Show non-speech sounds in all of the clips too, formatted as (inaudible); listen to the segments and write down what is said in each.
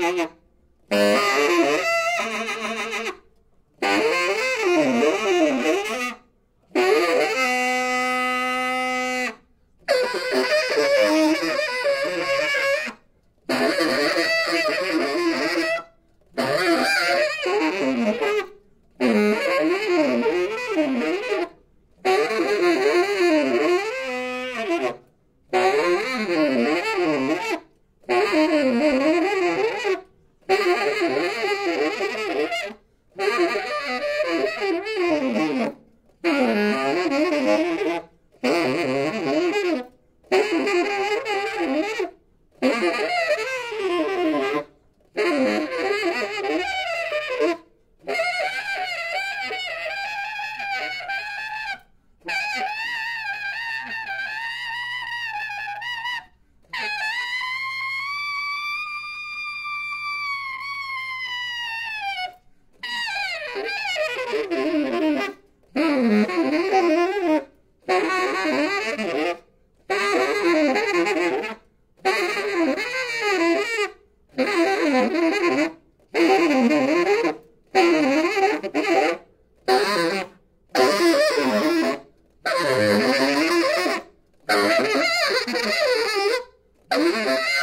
yeah, yeah. Okay. (laughs)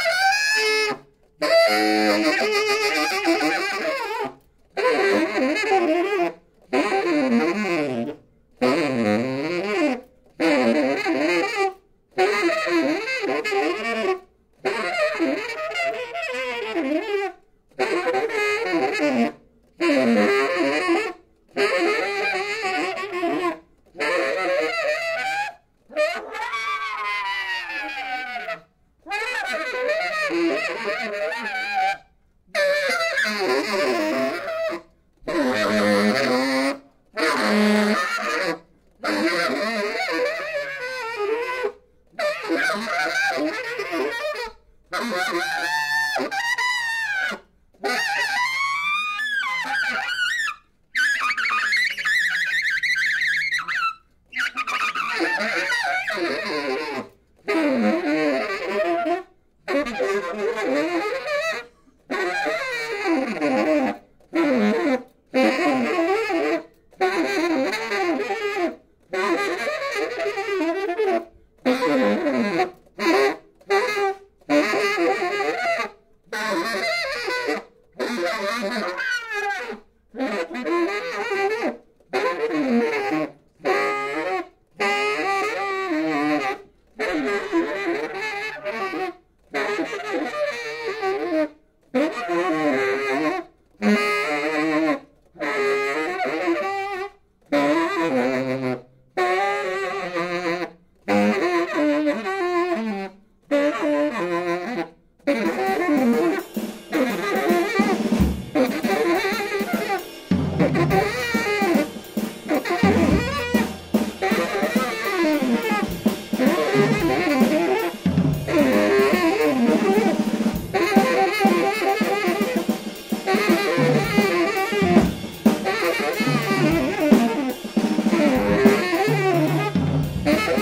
I'm (laughs) sorry. Mm-hmm. Thank (laughs) you.